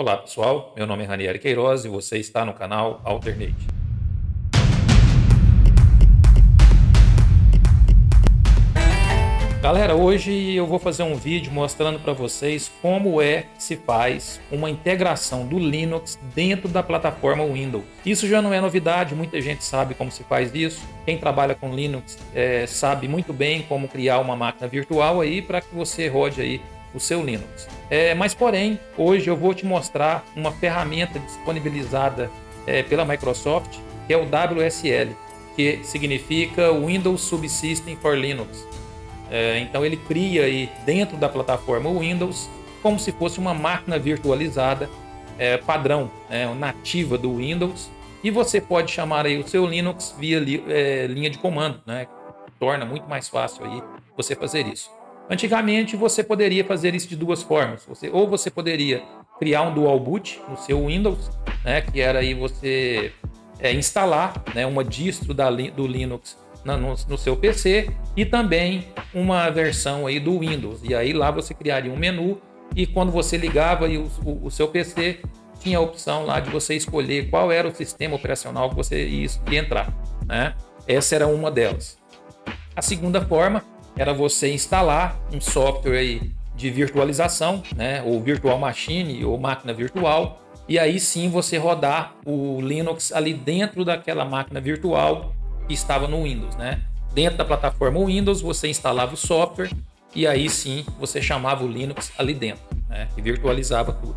Olá pessoal, meu nome é Ranieri Queiroz e você está no canal Alternate. Galera, hoje eu vou fazer um vídeo mostrando para vocês como é que se faz uma integração do Linux dentro da plataforma Windows. Isso já não é novidade, muita gente sabe como se faz isso. Quem trabalha com Linux é, sabe muito bem como criar uma máquina virtual aí para que você rode aí o seu Linux. É, mas porém, hoje eu vou te mostrar uma ferramenta disponibilizada é, pela Microsoft, que é o WSL, que significa Windows Subsystem for Linux. É, então ele cria aí dentro da plataforma Windows como se fosse uma máquina virtualizada é, padrão, né, nativa do Windows, e você pode chamar aí o seu Linux via li, é, linha de comando, né? Torna muito mais fácil aí você fazer isso. Antigamente você poderia fazer isso de duas formas. Você, ou você poderia criar um dual boot no seu Windows, né, que era aí você é, instalar né, uma distro da, do Linux na, no, no, seu PC e também uma versão aí do Windows. E aí lá você criaria um menu e quando você ligava aí o, o, o seu PC tinha a opção lá de você escolher qual era o sistema operacional que você ia, entrar. Né? Essa era uma delas. A segunda forma era você instalar um software aí de virtualização, né, ou virtual machine ou máquina virtual, e aí sim você rodar o Linux ali dentro daquela máquina virtual que estava no Windows, né? Dentro da plataforma Windows você instalava o software e aí sim você chamava o Linux ali dentro, né, e virtualizava tudo.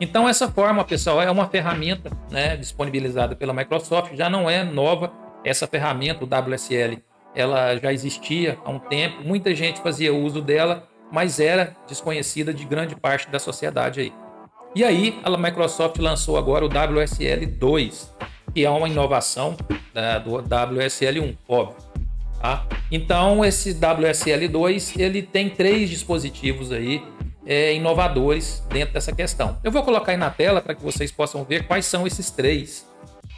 Então essa forma, pessoal, é uma ferramenta, né, disponibilizada pela Microsoft, já não é nova essa ferramenta, o WSL ela já existia há um tempo, muita gente fazia uso dela, mas era desconhecida de grande parte da sociedade aí. E aí a Microsoft lançou agora o WSL 2, que é uma inovação da, do WSL 1, óbvio. Tá? Então esse WSL 2 ele tem três dispositivos aí é, inovadores dentro dessa questão. Eu vou colocar aí na tela para que vocês possam ver quais são esses três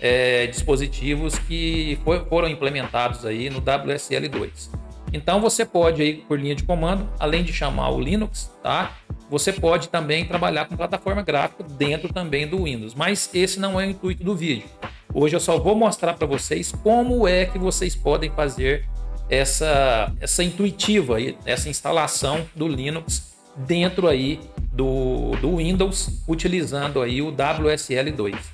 é, dispositivos que foi, foram implementados aí no WSL2. Então você pode aí por linha de comando, além de chamar o Linux, tá? Você pode também trabalhar com plataforma gráfica dentro também do Windows, mas esse não é o intuito do vídeo. Hoje eu só vou mostrar para vocês como é que vocês podem fazer essa essa intuitiva aí, essa instalação do Linux dentro aí do, do Windows utilizando aí o WSL2.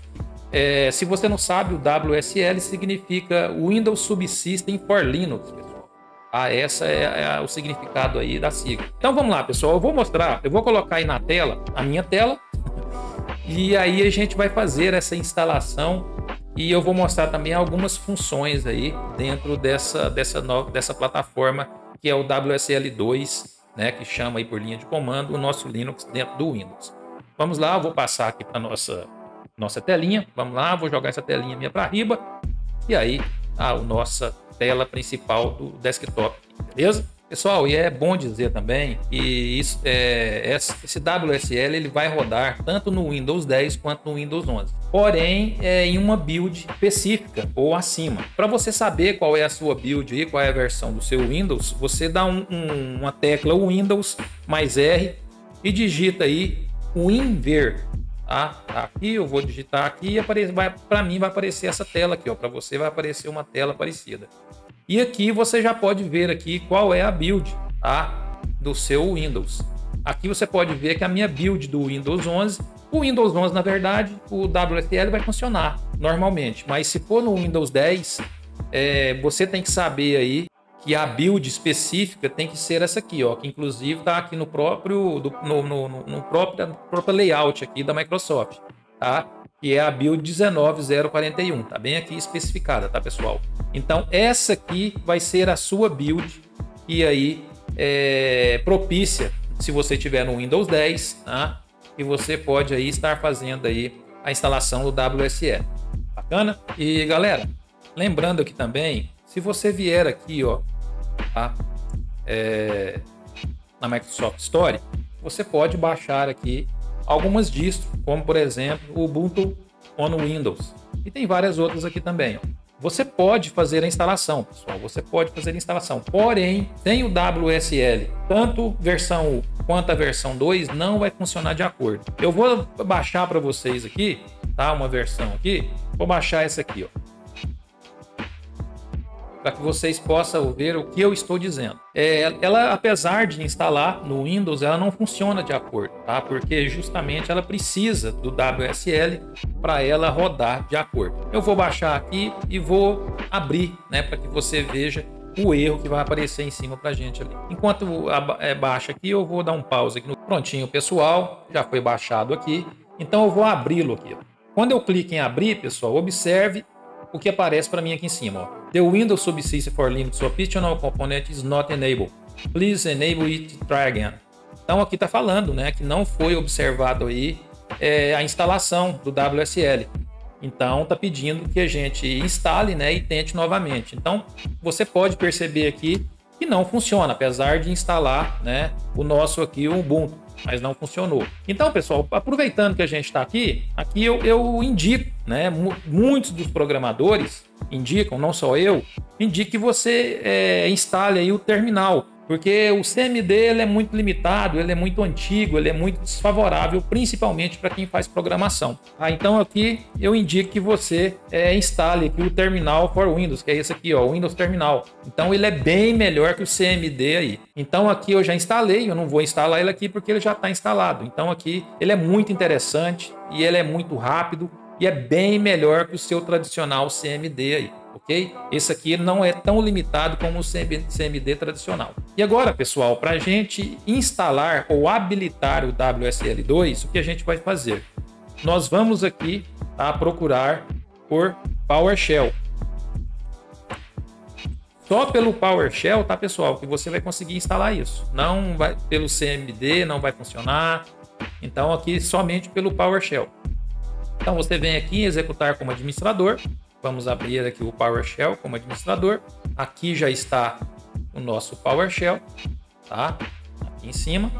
É, se você não sabe, o WSL significa Windows Subsystem for Linux, pessoal. Ah, essa é, é, o significado aí da sigla. Então vamos lá, pessoal. Eu vou mostrar, eu vou colocar aí na tela, a minha tela, e aí a gente vai fazer essa instalação e eu vou mostrar também algumas funções aí dentro dessa, dessa, nova, dessa plataforma que é o WSL2, né, que chama aí por linha de comando o nosso Linux dentro do Windows. Vamos lá, eu vou passar aqui para nossa nossa telinha. Vamos lá, vou jogar essa telinha minha para riba. E aí, a nossa tela principal do desktop, beleza? Pessoal, e é bom dizer também que isso, é, esse WSL ele vai rodar tanto no Windows 10 quanto no Windows 11. Porém, é em uma build específica ou acima. Para você saber qual é a sua build e qual é a versão do seu Windows, você dá um, um, uma tecla Windows mais R e digita aí WinVer Tá? tá? Aqui eu vou digitar aqui e para mim vai aparecer essa tela aqui, ó. Para você vai aparecer uma tela parecida. E aqui você já pode ver aqui qual é a build, tá? Do seu Windows. Aqui você pode ver que a minha build do Windows 11, o Windows 11 na verdade, o WSL vai funcionar normalmente, mas se for no Windows 10, é, você tem que saber aí que a build específica tem que ser essa aqui, ó, que inclusive está aqui no próprio, do, no, no, no, próprio, próprio layout aqui da Microsoft, tá? Que é a build 19041, tá bem aqui especificada, tá, pessoal? Então essa aqui vai ser a sua build e aí é, propícia se você tiver no Windows 10, tá? E você pode aí estar fazendo aí a instalação do WSE. Bacana? E galera, lembrando aqui também se você vier aqui, ó, tá? É, na Microsoft Store, você pode baixar aqui algumas distros, como por exemplo o Ubuntu on Windows. E tem várias outras aqui também. Você pode fazer a instalação, pessoal. Você pode fazer a instalação. Porém, sem o WSL, tanto versão 1 quanto a versão 2 não vai funcionar de acordo. Eu vou baixar para vocês aqui, tá? Uma versão aqui. Vou baixar essa aqui, ó para que vocês possam ver o que eu estou dizendo. É, ela, apesar de instalar no Windows, ela não funciona de acordo, tá? Porque justamente ela precisa do WSL para ela rodar de acordo. Eu vou baixar aqui e vou abrir, né, para que você veja o erro que vai aparecer em cima para gente ali. Enquanto é, baixa aqui, eu vou dar um pause aqui no prontinho pessoal, já foi baixado aqui. Então eu vou abri-lo aqui. Quando eu clico em abrir, pessoal, observe o que aparece para mim aqui em cima. Ó. The Windows Subsystem for Linux Optional Component is not enabled. Please enable it try again. Então aqui está falando né, que não foi observado aí é, a instalação do WSL. Então está pedindo que a gente instale né, e tente novamente. Então você pode perceber aqui que não funciona, apesar de instalar né, o nosso aqui o Ubuntu mas não funcionou. Então, pessoal, aproveitando que a gente está aqui, aqui eu, eu indico, né? Muitos dos programadores indicam, não só eu, indico que você é, instale aí o terminal porque o CMD ele é muito limitado, ele é muito antigo, ele é muito desfavorável, principalmente para quem faz programação. Ah, então aqui eu indico que você é, instale aqui o Terminal for Windows, que é esse aqui, o Windows Terminal. Então ele é bem melhor que o CMD aí. Então aqui eu já instalei, eu não vou instalar ele aqui porque ele já está instalado. Então aqui ele é muito interessante e ele é muito rápido e é bem melhor que o seu tradicional CMD aí ok? Esse aqui não é tão limitado como o CMD tradicional. E agora, pessoal, para a gente instalar ou habilitar o WSL2, o que a gente vai fazer? Nós vamos aqui a procurar por PowerShell. Só pelo PowerShell, tá, pessoal, que você vai conseguir instalar isso. Não vai pelo CMD, não vai funcionar. Então aqui somente pelo PowerShell. Então você vem aqui executar como administrador Vamos abrir aqui o PowerShell como administrador. Aqui já está o nosso PowerShell, tá? Aqui em cima.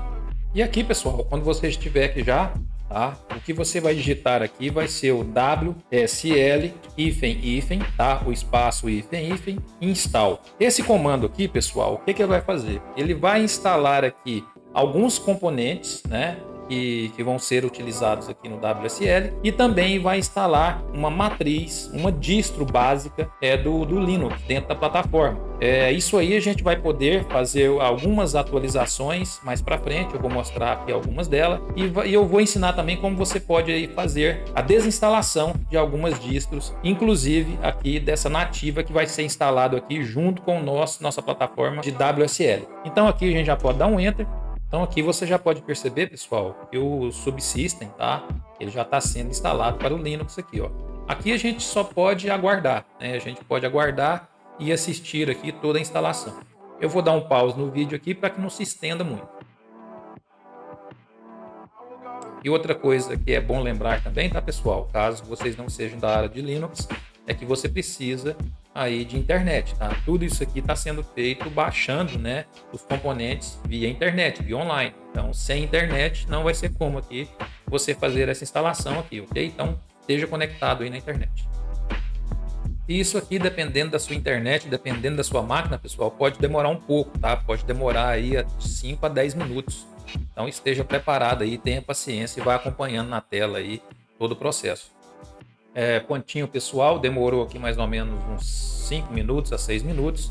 E aqui, pessoal, quando você estiver aqui já, tá? O que você vai digitar aqui vai ser o WSL hífen hífen, tá? O espaço hífen hífen install. Esse comando aqui, pessoal, o que que ele vai fazer? Ele vai instalar aqui alguns componentes, né? Que, que vão ser utilizados aqui no WSL e também vai instalar uma matriz, uma distro básica é, do, do Linux dentro da plataforma. É, isso aí a gente vai poder fazer algumas atualizações mais para frente, eu vou mostrar aqui algumas delas e, e, eu vou ensinar também como você pode fazer a desinstalação de algumas distros, inclusive aqui dessa nativa que vai ser instalado aqui junto com o nosso, nossa plataforma de WSL. Então aqui a gente já pode dar um Enter então aqui você já pode perceber, pessoal, que o subsystem, tá? Ele já está sendo instalado para o Linux aqui, ó. Aqui a gente só pode aguardar, né? A gente pode aguardar e assistir aqui toda a instalação. Eu vou dar um pause no vídeo aqui para que não se estenda muito. E outra coisa que é bom lembrar também, tá, pessoal? Caso vocês não sejam da área de Linux, é que você precisa aí de internet, tá? Tudo isso aqui está sendo feito baixando, né, os componentes via internet, via online. Então, sem internet não vai ser como aqui você fazer essa instalação aqui, ok? Então, esteja conectado aí na internet. Isso aqui, dependendo da sua internet, dependendo da sua máquina, pessoal, pode demorar um pouco, tá? Pode demorar aí 5 a 10 minutos. Então, esteja preparado aí, tenha paciência e vá acompanhando na tela aí todo o processo é, pontinho pessoal, demorou aqui mais ou menos uns 5 minutos a 6 minutos.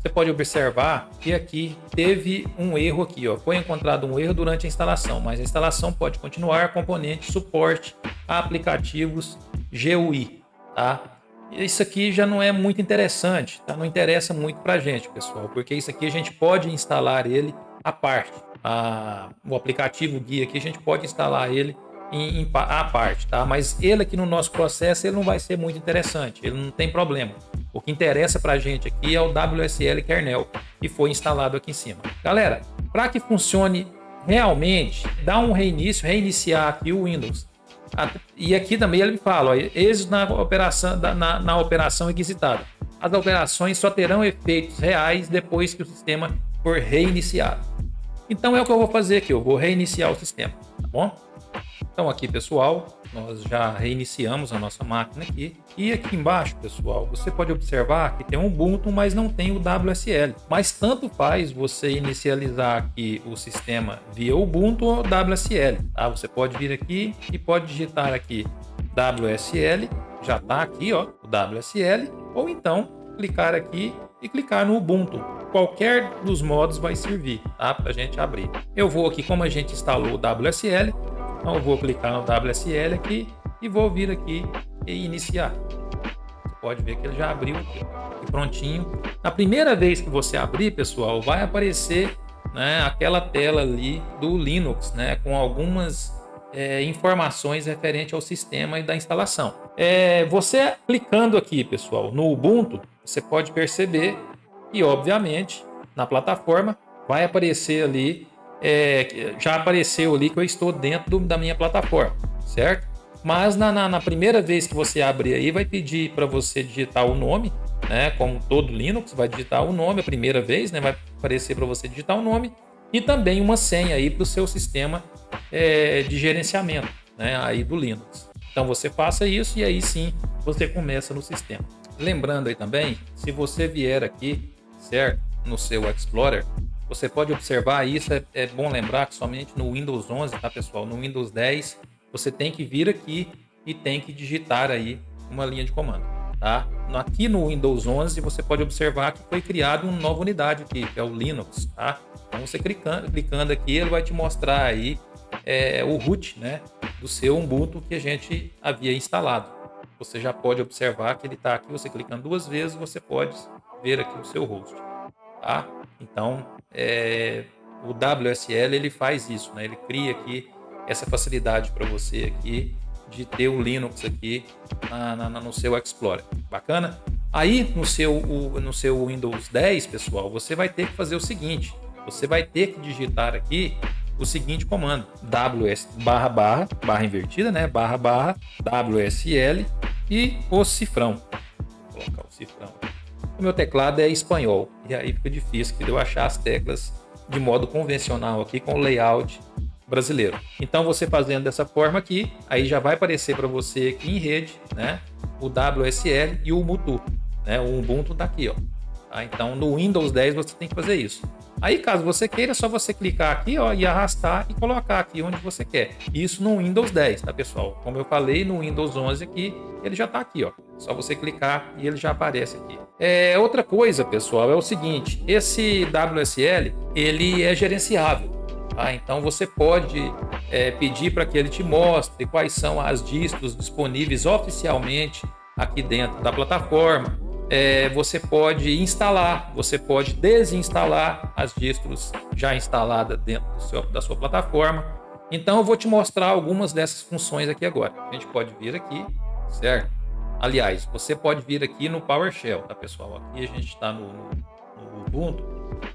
Você pode observar que aqui teve um erro aqui, ó. Foi encontrado um erro durante a instalação, mas a instalação pode continuar componente suporte aplicativos GUI, tá? Isso aqui já não é muito interessante, tá? Não interessa muito para gente, pessoal, porque isso aqui a gente pode instalar ele à parte. A, o aplicativo guia aqui a gente pode instalar ele em, em, à parte, tá? Mas ele aqui no nosso processo ele não vai ser muito interessante, ele não tem problema. O que interessa para a gente aqui é o WSL kernel que foi instalado aqui em cima. Galera, para que funcione realmente, dá um reinício, reiniciar aqui o Windows. E aqui também ele fala, êxito na operação, na, na operação requisitada. As operações só terão efeitos reais depois que o sistema for reiniciado. Então é o que eu vou fazer aqui, eu vou reiniciar o sistema, tá bom? Então aqui, pessoal, nós já reiniciamos a nossa máquina aqui. E aqui embaixo, pessoal, você pode observar que tem um Ubuntu, mas não tem o WSL. Mas tanto faz você inicializar aqui o sistema via Ubuntu ou WSL. Tá? Você pode vir aqui e pode digitar aqui WSL, já está aqui ó, o WSL, ou então clicar aqui e clicar no Ubuntu. Qualquer dos modos vai servir tá? para a gente abrir. Eu vou aqui, como a gente instalou o WSL, então eu vou clicar no WSL aqui e vou vir aqui e iniciar. Você pode ver que ele já abriu aqui prontinho. Na primeira vez que você abrir, pessoal, vai aparecer né, aquela tela ali do Linux, né, com algumas é, informações referentes ao sistema e da instalação. É, você clicando aqui, pessoal, no Ubuntu, você pode perceber e, obviamente, na plataforma vai aparecer ali é, já apareceu ali que eu estou dentro do, da minha plataforma, certo? Mas na, na, na, primeira vez que você abrir aí, vai pedir para você digitar o nome, né? Como todo Linux, vai digitar o nome a primeira vez, né? Vai aparecer para você digitar o nome e também uma senha aí para o seu sistema é, de gerenciamento, né? Aí do Linux. Então você faça isso e aí sim você começa no sistema. Lembrando aí também, se você vier aqui, certo? No seu Explorer, você pode observar isso, é, é, bom lembrar que somente no Windows 11, tá pessoal? No Windows 10, você tem que vir aqui e tem que digitar aí uma linha de comando, tá? Aqui no Windows 11, você pode observar que foi criado uma nova unidade aqui, que é o Linux, tá? Então você clicando, clicando aqui, ele vai te mostrar aí é, o root, né? Do seu Ubuntu que a gente havia instalado. Você já pode observar que ele está aqui, você clicando duas vezes, você pode ver aqui o seu host, tá? Então, é, o WSL ele faz isso, né? Ele cria aqui essa facilidade para você aqui de ter o Linux aqui na, na, no seu Explorer. Bacana? Aí no seu, o, no seu Windows 10, pessoal, você vai ter que fazer o seguinte: você vai ter que digitar aqui o seguinte comando: ws barra barra barra invertida, né? Barra barra WSL e o cifrão. Vou colocar o cifrão. O meu teclado é espanhol e aí fica difícil de eu achar as teclas de modo convencional aqui com o layout brasileiro. Então você fazendo dessa forma aqui, aí já vai aparecer para você aqui em rede, né, o WSL e o Ubuntu, né, o Ubuntu tá aqui, ó. Tá? Então no Windows 10 você tem que fazer isso. Aí, caso você queira, é só você clicar aqui ó, e arrastar e colocar aqui onde você quer. Isso no Windows 10, tá, pessoal? Como eu falei, no Windows 11 aqui, ele já está aqui. Ó. Só você clicar e ele já aparece aqui. É, outra coisa, pessoal, é o seguinte. Esse WSL, ele é gerenciável. Tá? Então, você pode é, pedir para que ele te mostre quais são as distros disponíveis oficialmente aqui dentro da plataforma é, você pode instalar, você pode desinstalar as distros já instaladas dentro seu, da sua plataforma. Então eu vou te mostrar algumas dessas funções aqui agora. A gente pode vir aqui, certo? Aliás, você pode vir aqui no PowerShell, tá pessoal? Aqui a gente está no, no, Ubuntu.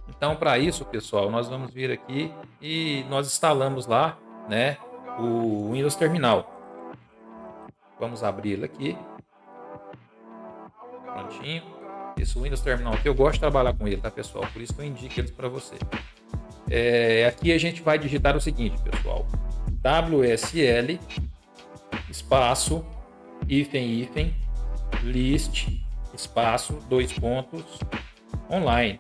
Então para isso, pessoal, nós vamos vir aqui e nós instalamos lá, né, o Windows Terminal. Vamos abri lo aqui prontinho. Esse Windows Terminal aqui eu gosto de trabalhar com ele, tá pessoal? Por isso que eu indico eles para você. É, aqui a gente vai digitar o seguinte, pessoal: WSL espaço hífen hífen list espaço dois pontos online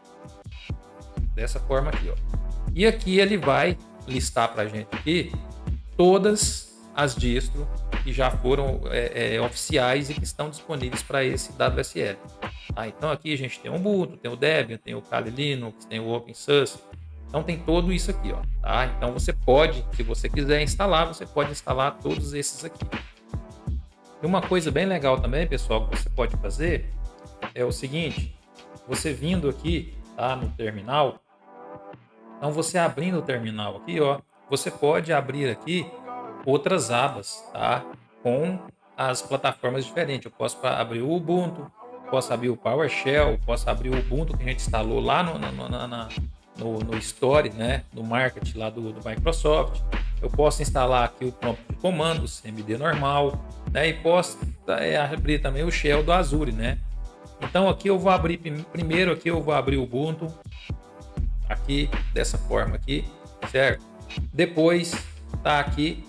dessa forma aqui, ó. E aqui ele vai listar para gente aqui todas as distros que já foram é, é, oficiais e que estão disponíveis para esse WSL. Ah, então aqui a gente tem o Ubuntu, tem o Debian, tem o Kali Linux, tem o OpenSUSE. Então tem tudo isso aqui, ó, tá? Então você pode, se você quiser instalar, você pode instalar todos esses aqui. E uma coisa bem legal também, pessoal, que você pode fazer é o seguinte: você vindo aqui, tá, no terminal, então você abrindo o terminal aqui, ó, você pode abrir aqui outras abas, tá? Com as plataformas diferentes. Eu posso abrir o Ubuntu, posso abrir o PowerShell, posso abrir o Ubuntu que a gente instalou lá no, no, na, no, no Store, né? No Market lá do, do Microsoft. Eu posso instalar aqui o prompt de comandos, MD normal, né? E posso é, abrir também o Shell do Azure, né? Então aqui eu vou abrir primeiro aqui eu vou abrir o Ubuntu aqui dessa forma aqui, certo? Depois tá aqui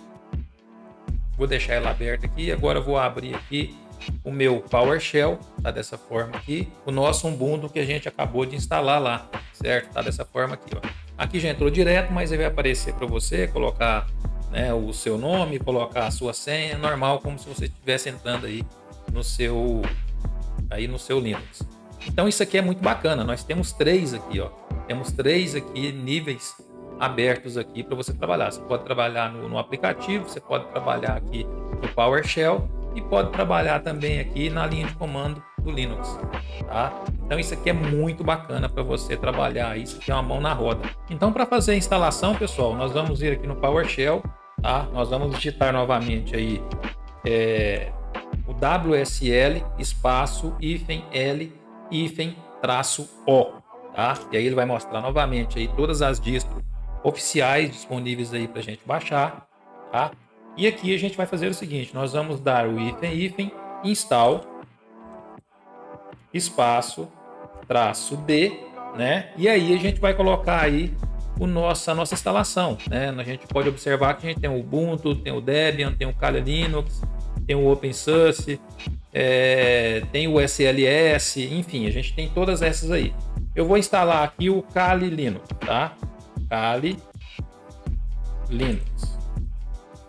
Vou deixar ela aberta aqui. Agora vou abrir aqui o meu PowerShell, tá dessa forma aqui. O nosso Ubuntu que a gente acabou de instalar lá, certo? Tá dessa forma aqui, ó. Aqui já entrou direto, mas aí vai aparecer para você colocar né, o seu nome, colocar a sua senha, normal, como se você estivesse entrando aí no seu aí no seu Linux. Então isso aqui é muito bacana. Nós temos três aqui, ó. Temos três aqui níveis abertos aqui para você trabalhar. Você pode trabalhar no, no, aplicativo, você pode trabalhar aqui no PowerShell e pode trabalhar também aqui na linha de comando do Linux, tá? Então isso aqui é muito bacana para você trabalhar, isso aqui é uma mão na roda. Então para fazer a instalação, pessoal, nós vamos ir aqui no PowerShell, tá? Nós vamos digitar novamente aí é, o WSL espaço hífen L hífen traço O, tá? E aí ele vai mostrar novamente aí todas as distros oficiais disponíveis aí para a gente baixar, tá? E aqui a gente vai fazer o seguinte, nós vamos dar o hífen hífen install espaço traço D, né? E aí a gente vai colocar aí o nosso, a nossa instalação, né? A gente pode observar que a gente tem o Ubuntu, tem o Debian, tem o Kali Linux, tem o OpenSUSE, é, tem o SLS, enfim, a gente tem todas essas aí. Eu vou instalar aqui o Kali Linux, tá? Kali Linux.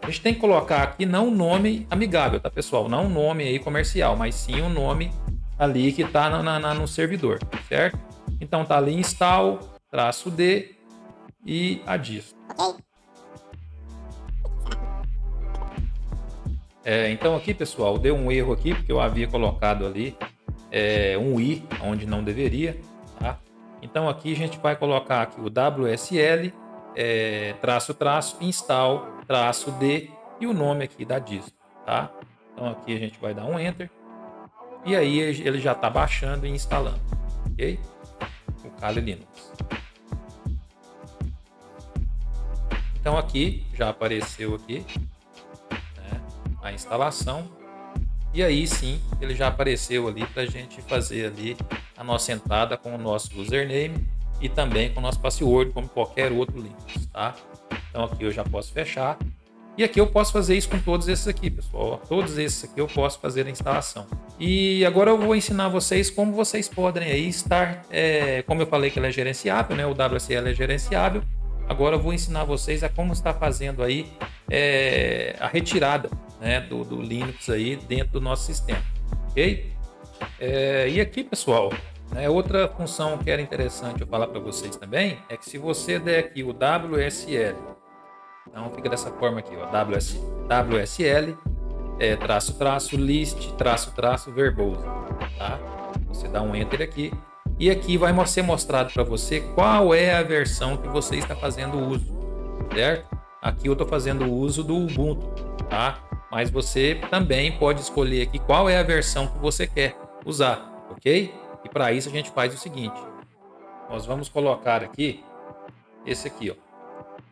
A gente tem que colocar aqui não um nome amigável, tá pessoal? Não um nome aí comercial, mas sim um nome ali que está no servidor, certo? Então tá ali install, traço D e a distro. É, então aqui pessoal, deu um erro aqui porque eu havia colocado ali é, um i onde não deveria? Então aqui a gente vai colocar aqui o WSL é, traço traço install traço D e o nome aqui da distro, tá? Então aqui a gente vai dar um enter e aí ele já está baixando e instalando, ok? O Kali Linux. Então aqui já apareceu aqui né, a instalação e aí sim ele já apareceu ali para a gente fazer ali a nossa entrada com o nosso username e também com o nosso password, como qualquer outro Linux, tá? Então aqui eu já posso fechar. E aqui eu posso fazer isso com todos esses aqui, pessoal. Todos esses aqui eu posso fazer a instalação. E agora eu vou ensinar vocês como vocês podem aí estar, é, como eu falei que ele é gerenciável, né? O WSL é gerenciável. Agora eu vou ensinar vocês a como estar fazendo aí é, a retirada né, do, do Linux aí dentro do nosso sistema, ok? É, e aqui, pessoal, né, outra função que era interessante eu falar para vocês também é que se você der aqui o WSL, então fica dessa forma aqui, ó, WS, WSL, é, traço, traço, list, traço, traço, verbose, tá? Você dá um enter aqui e aqui vai ser mostrado para você qual é a versão que você está fazendo uso, certo? Aqui eu estou fazendo uso do Ubuntu, tá? Mas você também pode escolher aqui qual é a versão que você quer usar, ok? E para isso a gente faz o seguinte: nós vamos colocar aqui esse aqui, ó,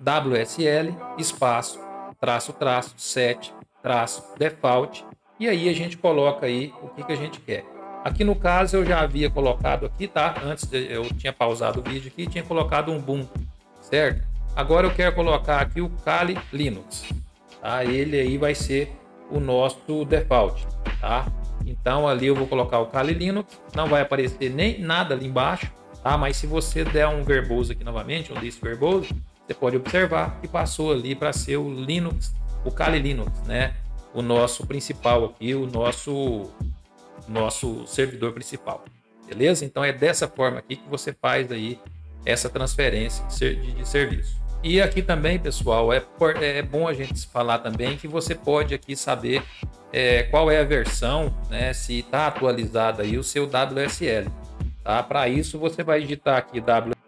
WSL espaço traço traço set traço default e aí a gente coloca aí o que, que a gente quer. Aqui no caso eu já havia colocado aqui, tá? Antes eu tinha pausado o vídeo aqui tinha colocado um boom, certo? Agora eu quero colocar aqui o Kali Linux, tá? Ele aí vai ser o nosso default, tá? Então ali eu vou colocar o Kali Linux, não vai aparecer nem nada ali embaixo, tá? Mas se você der um verboso aqui novamente, um list verboso, você pode observar que passou ali para ser o Linux, o Kali Linux, né? O nosso principal aqui, o nosso nosso servidor principal. Beleza? Então é dessa forma aqui que você faz aí essa transferência de, de serviço. E aqui também, pessoal, é, é bom a gente falar também que você pode aqui saber é, qual é a versão, né, se está atualizado aí o seu WSL. Tá? Para isso você vai digitar aqui WSL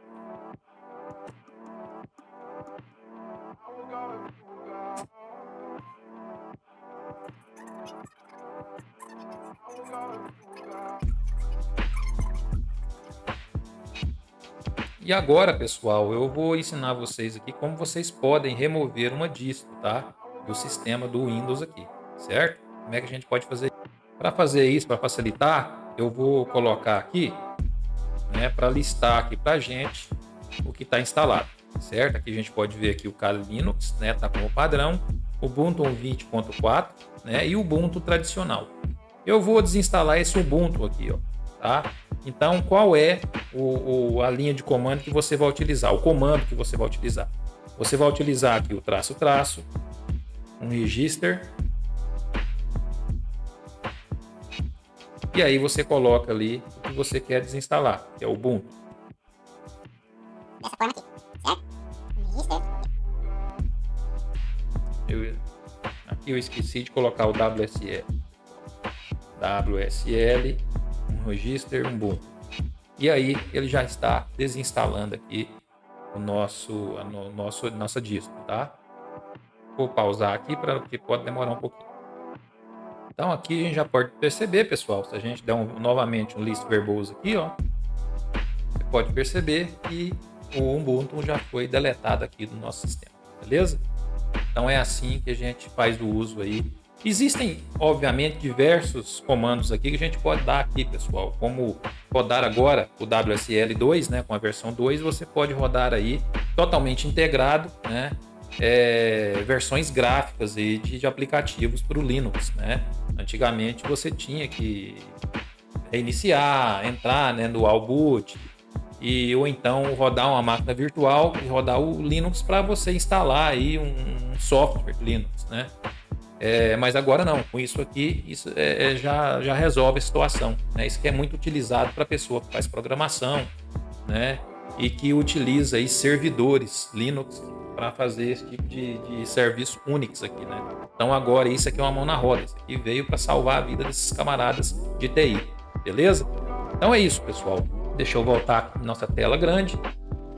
E agora, pessoal, eu vou ensinar vocês aqui como vocês podem remover uma distro, tá? Do sistema do Windows aqui, certo? Como é que a gente pode fazer? Para fazer isso, para facilitar, eu vou colocar aqui, né, para listar aqui para gente o que está instalado, certo? Aqui a gente pode ver aqui o Kali Linux, né, tá como padrão. Ubuntu 20.4 né, e o Ubuntu tradicional. Eu vou desinstalar esse Ubuntu aqui, ó, tá? Então, qual é o, o, a linha de comando que você vai utilizar? O comando que você vai utilizar? Você vai utilizar aqui o traço traço, um register, e aí você coloca ali o que você quer desinstalar, que é o Ubuntu. Dessa forma aqui, certo? Eu, aqui eu esqueci de colocar o WSL. WSL, um register, um boom. E aí ele já está desinstalando aqui o nosso, a no, nosso nossa disco, tá? Vou pausar aqui para que pode demorar um pouquinho. Então aqui a gente já pode perceber, pessoal, se a gente der um, novamente um list verboso aqui, ó, você pode perceber que o Ubuntu já foi deletado aqui do nosso sistema, beleza? Então é assim que a gente faz o uso aí. Existem, obviamente, diversos comandos aqui que a gente pode dar aqui, pessoal. Como rodar agora o WSL2, né, com a versão 2, você pode rodar aí totalmente integrado, né, é, versões gráficas aí de, de aplicativos para o Linux, né. Antigamente você tinha que reiniciar, entrar né, no Alboot, e ou então rodar uma máquina virtual e rodar o Linux para você instalar aí um software Linux, né? É, mas agora não, com isso aqui isso é, é, já, já resolve a situação. Né? Isso que é muito utilizado para pessoa que faz programação, né? E que utiliza aí servidores Linux para fazer esse tipo de, de serviço Unix aqui, né? Então agora isso aqui é uma mão na roda, isso aqui veio para salvar a vida desses camaradas de TI, beleza? Então é isso, pessoal. Deixa eu voltar aqui nossa tela grande.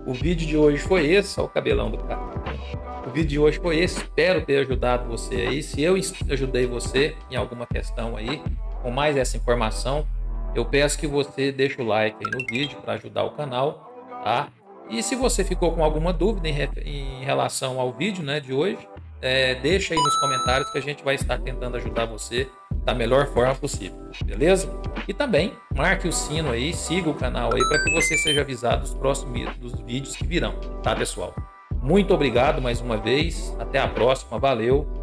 O vídeo de hoje foi esse, olha o cabelão do cara. O vídeo de hoje foi esse, espero ter ajudado você aí. Se eu ajudei você em alguma questão aí, com mais essa informação, eu peço que você deixe o like aí no vídeo para ajudar o canal, tá? E se você ficou com alguma dúvida em, em relação ao vídeo né, de hoje, é, deixa aí nos comentários que a gente vai estar tentando ajudar você da melhor forma possível, beleza? E também marque o sino aí, siga o canal aí para que você seja avisado dos próximos dos vídeos que virão, tá pessoal? Muito obrigado mais uma vez, até a próxima, valeu